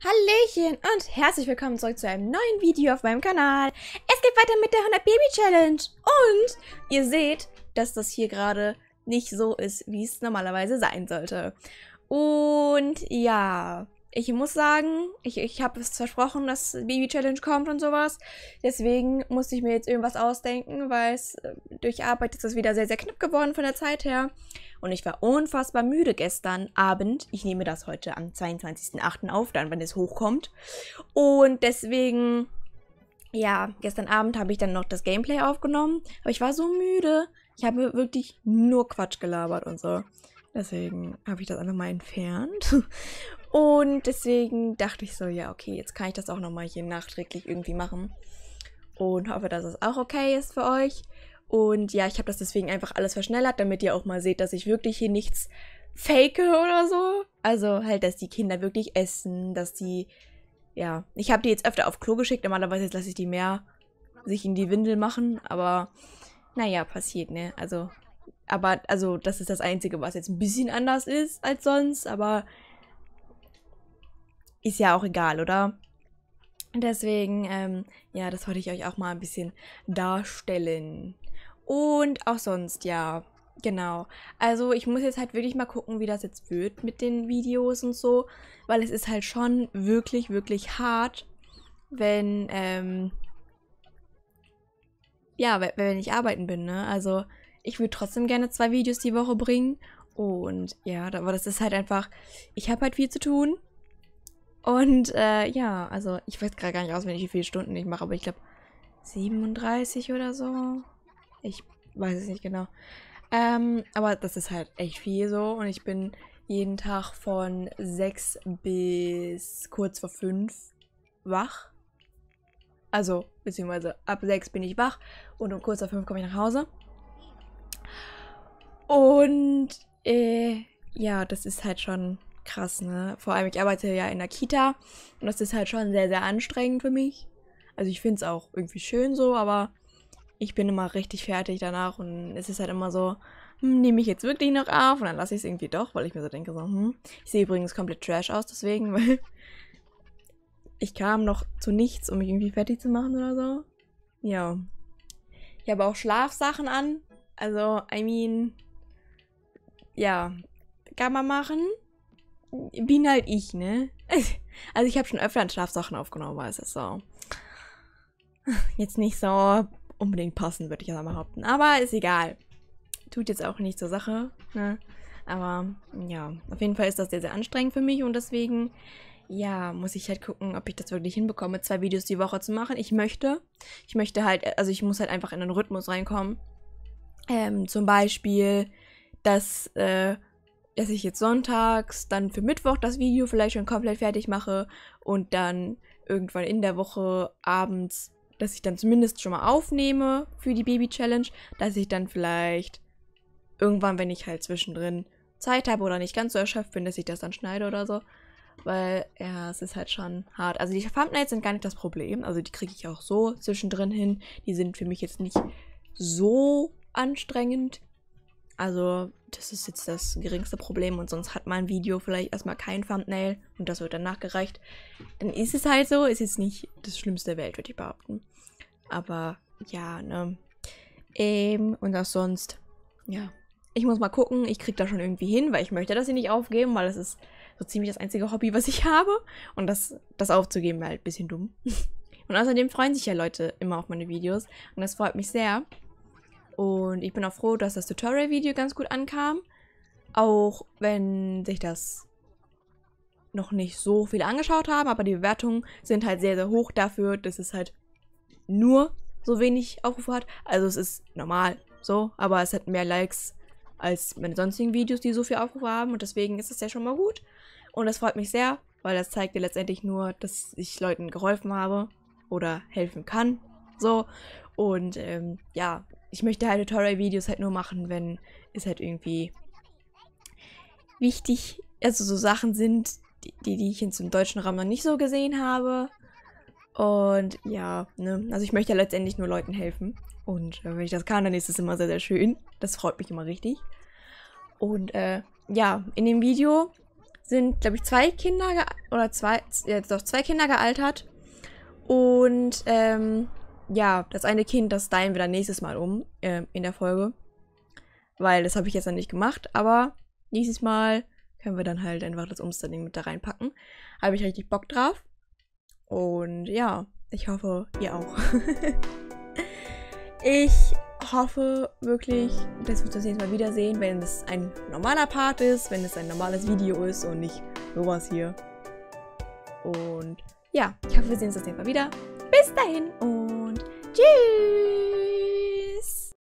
Hallöchen und herzlich willkommen zurück zu einem neuen Video auf meinem Kanal. Es geht weiter mit der 100 Baby Challenge und ihr seht, dass das hier gerade nicht so ist, wie es normalerweise sein sollte. Und ja, ich muss sagen, ich, ich habe es versprochen, dass Baby Challenge kommt und sowas. Deswegen musste ich mir jetzt irgendwas ausdenken, weil es äh, durch Arbeit ist es wieder sehr, sehr knapp geworden von der Zeit her. Und ich war unfassbar müde gestern Abend. Ich nehme das heute am 22.08. auf, dann, wenn es hochkommt. Und deswegen, ja, gestern Abend habe ich dann noch das Gameplay aufgenommen. Aber ich war so müde. Ich habe wirklich nur Quatsch gelabert und so. Deswegen habe ich das einfach mal entfernt. Und deswegen dachte ich so, ja, okay, jetzt kann ich das auch nochmal hier nachträglich irgendwie machen. Und hoffe, dass es auch okay ist für euch. Und ja, ich habe das deswegen einfach alles verschnellert, damit ihr auch mal seht, dass ich wirklich hier nichts fake oder so. Also halt, dass die Kinder wirklich essen, dass die, ja, ich habe die jetzt öfter auf Klo geschickt. Normalerweise lasse ich die mehr sich in die Windel machen, aber naja, passiert, ne? Also, aber, also, das ist das Einzige, was jetzt ein bisschen anders ist als sonst, aber ist ja auch egal, oder? Deswegen, ähm, ja, das wollte ich euch auch mal ein bisschen darstellen. Und auch sonst, ja, genau. Also ich muss jetzt halt wirklich mal gucken, wie das jetzt wird mit den Videos und so, weil es ist halt schon wirklich, wirklich hart, wenn, ähm, ja, wenn ich arbeiten bin, ne? Also ich würde trotzdem gerne zwei Videos die Woche bringen. Und ja, aber das ist halt einfach, ich habe halt viel zu tun. Und äh, ja, also ich weiß gerade gar nicht auswendig, wie viele Stunden ich mache, aber ich glaube 37 oder so. Ich weiß es nicht genau. Ähm, aber das ist halt echt viel so und ich bin jeden Tag von 6 bis kurz vor 5 wach. Also, beziehungsweise ab 6 bin ich wach und um kurz vor 5 komme ich nach Hause. Und äh, ja, das ist halt schon krass, ne? Vor allem, ich arbeite ja in der Kita und das ist halt schon sehr, sehr anstrengend für mich. Also ich finde es auch irgendwie schön so, aber ich bin immer richtig fertig danach und es ist halt immer so, hm, nehme ich jetzt wirklich noch auf und dann lasse ich es irgendwie doch, weil ich mir so denke, so, hm. Ich sehe übrigens komplett trash aus, deswegen, weil ich kam noch zu nichts, um mich irgendwie fertig zu machen oder so. Ja. Ich habe auch Schlafsachen an. Also, I mean, ja, kann man machen. Bin halt ich, ne? Also ich habe schon öfter an Schlafsachen aufgenommen, ist so. Jetzt nicht so unbedingt passen, würde ich ja behaupten. Aber ist egal. Tut jetzt auch nicht zur Sache. Ne? Aber ja, auf jeden Fall ist das sehr, sehr anstrengend für mich und deswegen, ja, muss ich halt gucken, ob ich das wirklich hinbekomme, zwei Videos die Woche zu machen. Ich möchte. Ich möchte halt, also ich muss halt einfach in den Rhythmus reinkommen. Ähm, zum Beispiel, dass, äh, dass ich jetzt sonntags dann für Mittwoch das Video vielleicht schon komplett fertig mache und dann irgendwann in der Woche abends dass ich dann zumindest schon mal aufnehme für die Baby-Challenge, dass ich dann vielleicht irgendwann, wenn ich halt zwischendrin Zeit habe oder nicht ganz so erschöpft bin, dass ich das dann schneide oder so. Weil, ja, es ist halt schon hart. Also die Thumbnails sind gar nicht das Problem. Also die kriege ich auch so zwischendrin hin. Die sind für mich jetzt nicht so anstrengend. Also, das ist jetzt das geringste Problem und sonst hat mein Video vielleicht erstmal kein Thumbnail und das wird dann nachgereicht. Dann ist es halt so, ist jetzt nicht das Schlimmste der Welt, würde ich behaupten. Aber ja, ne. Ähm, und auch sonst, ja. Ich muss mal gucken, ich krieg da schon irgendwie hin, weil ich möchte das hier nicht aufgeben, weil das ist so ziemlich das einzige Hobby, was ich habe. Und das, das aufzugeben wäre halt ein bisschen dumm. Und außerdem freuen sich ja Leute immer auf meine Videos. Und das freut mich sehr. Und ich bin auch froh, dass das Tutorial-Video ganz gut ankam. Auch wenn sich das noch nicht so viele angeschaut haben, aber die Bewertungen sind halt sehr, sehr hoch dafür, dass es halt nur so wenig Aufrufe hat. Also es ist normal so, aber es hat mehr Likes als meine sonstigen Videos, die so viel Aufrufe haben und deswegen ist es ja schon mal gut. Und das freut mich sehr, weil das zeigt dir letztendlich nur, dass ich Leuten geholfen habe oder helfen kann. So. Und ähm, ja, ich möchte halt Tutorial-Videos halt nur machen, wenn es halt irgendwie wichtig, also so Sachen sind, die, die ich jetzt im deutschen Raum noch nicht so gesehen habe. Und ja, ne, also ich möchte ja letztendlich nur Leuten helfen. Und äh, wenn ich das kann, dann ist es immer sehr, sehr schön. Das freut mich immer richtig. Und äh, ja, in dem Video sind, glaube ich, zwei Kinder oder zwei, ja, doch zwei Kinder gealtert. Und ähm, ja, das eine Kind, das stylen wir dann nächstes Mal um äh, in der Folge. Weil das habe ich jetzt noch nicht gemacht, aber nächstes Mal können wir dann halt einfach das Umstyling mit da reinpacken. Habe ich richtig Bock drauf. Und ja, ich hoffe, ihr auch. ich hoffe wirklich, dass wir uns das nächste Mal wiedersehen, wenn es ein normaler Part ist, wenn es ein normales Video ist und nicht sowas hier. Und ja, ich hoffe, wir sehen uns das nächste Mal wieder. Bis dahin und tschüss!